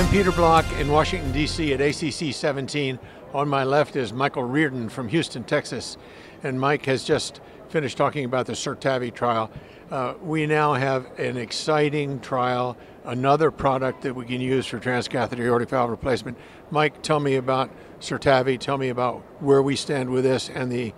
I'm Peter Block in Washington, D.C. at ACC 17. On my left is Michael Reardon from Houston, Texas. And Mike has just finished talking about the Surtavi trial. Uh, we now have an exciting trial, another product that we can use for transcatheter aortic valve replacement. Mike, tell me about Surtavi. Tell me about where we stand with this and the,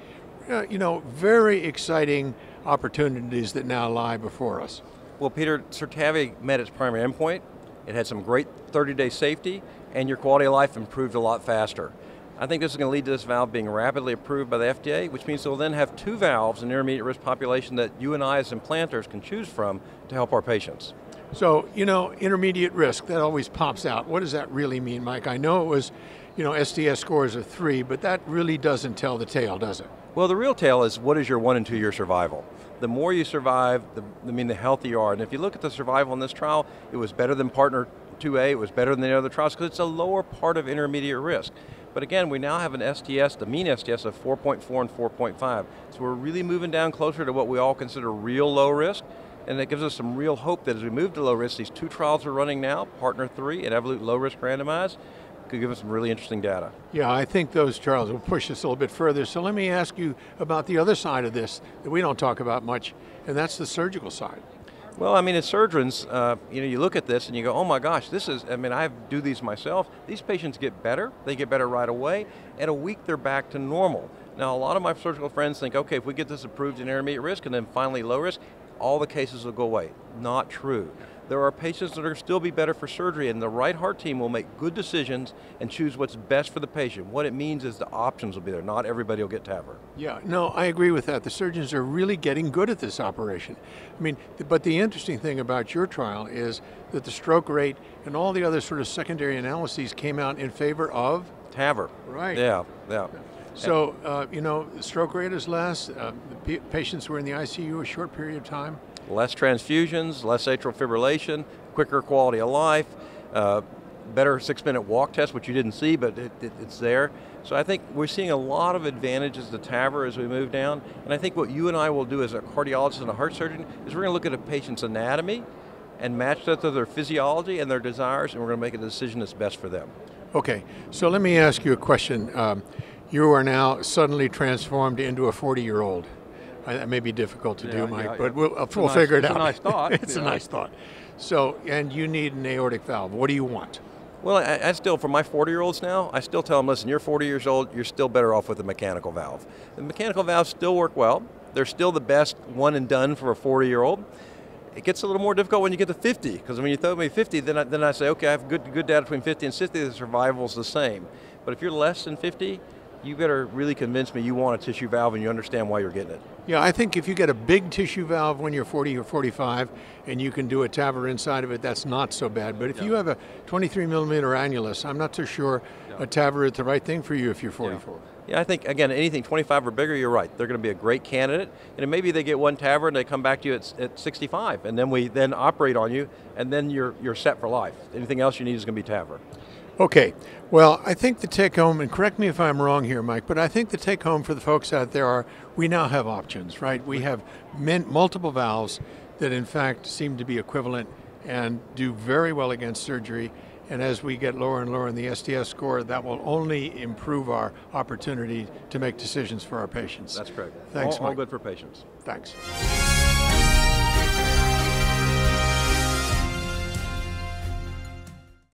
uh, you know, very exciting opportunities that now lie before us. Well, Peter, Surtavi met its primary endpoint. It had some great 30-day safety, and your quality of life improved a lot faster. I think this is going to lead to this valve being rapidly approved by the FDA, which means we'll then have two valves in intermediate risk population that you and I as implanters can choose from to help our patients. So, you know, intermediate risk, that always pops out. What does that really mean, Mike? I know it was, you know, STS scores of three, but that really doesn't tell the tale, does it? Well, the real tale is what is your one and two year survival? The more you survive, the, I mean, the healthier you are. And if you look at the survival in this trial, it was better than partner 2A, it was better than the other trials because it's a lower part of intermediate risk. But again, we now have an STS, the mean STS of 4.4 and 4.5. So we're really moving down closer to what we all consider real low risk. And it gives us some real hope that as we move to low risk, these two trials are running now, Partner 3 and Evolut Low Risk Randomized, could give us some really interesting data. Yeah, I think those trials will push us a little bit further. So let me ask you about the other side of this that we don't talk about much, and that's the surgical side. Well, I mean, as surgeons, uh, you know, you look at this and you go, oh my gosh, this is, I mean, I do these myself. These patients get better, they get better right away. In a week, they're back to normal. Now, a lot of my surgical friends think, okay, if we get this approved in intermediate risk and then finally low risk, all the cases will go away. Not true there are patients that are still be better for surgery and the right heart team will make good decisions and choose what's best for the patient. What it means is the options will be there. Not everybody will get TAVR. Yeah, no, I agree with that. The surgeons are really getting good at this operation. I mean, but the interesting thing about your trial is that the stroke rate and all the other sort of secondary analyses came out in favor of? TAVR. Right. Yeah, yeah. So, uh, you know, stroke rate is less, uh, the patients were in the ICU a short period of time, less transfusions, less atrial fibrillation, quicker quality of life, uh, better six minute walk test, which you didn't see, but it, it, it's there. So I think we're seeing a lot of advantages to TAVR as we move down. And I think what you and I will do as a cardiologist and a heart surgeon is we're going to look at a patient's anatomy and match that to their physiology and their desires, and we're going to make a decision that's best for them. Okay, so let me ask you a question. Um, you are now suddenly transformed into a 40 year old. That may be difficult to yeah, do, Mike, yeah, but we'll, uh, we'll nice, figure it out. It's a nice thought. it's a nice thought. So, and you need an aortic valve. What do you want? Well, I, I, still, for my 40 year olds now, I still tell them, listen, you're 40 years old, you're still better off with a mechanical valve. The mechanical valves still work well. They're still the best one and done for a 40 year old. It gets a little more difficult when you get to 50, because when you throw me 50, then I, then I say, okay, I have good, good data between 50 and 60, the survival's the same. But if you're less than 50, you better really convince me you want a tissue valve and you understand why you're getting it. Yeah, I think if you get a big tissue valve when you're 40 or 45 and you can do a TAVR inside of it, that's not so bad. But if you have a 23 millimeter annulus, I'm not so sure a TAVR is the right thing for you if you're 44. Yeah. Yeah, I think, again, anything 25 or bigger, you're right. They're going to be a great candidate. And maybe they get one TAVR and they come back to you at, at 65, and then we then operate on you, and then you're, you're set for life. Anything else you need is going to be TAVR. Okay, well, I think the take home, and correct me if I'm wrong here, Mike, but I think the take home for the folks out there are we now have options, right? We have multiple valves that, in fact, seem to be equivalent and do very well against surgery. And as we get lower and lower in the STS score, that will only improve our opportunity to make decisions for our patients. That's correct. Thanks, all, Mike. All good for patients. Thanks.